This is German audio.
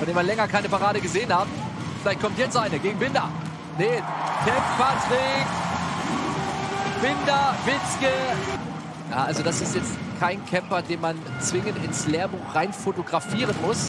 von dem wir länger keine Parade gesehen haben. Vielleicht kommt jetzt eine gegen Binder. Nee, Patrick. Binder, Witzke. Ja, also das ist jetzt kein Camper, den man zwingend ins Lehrbuch rein fotografieren muss.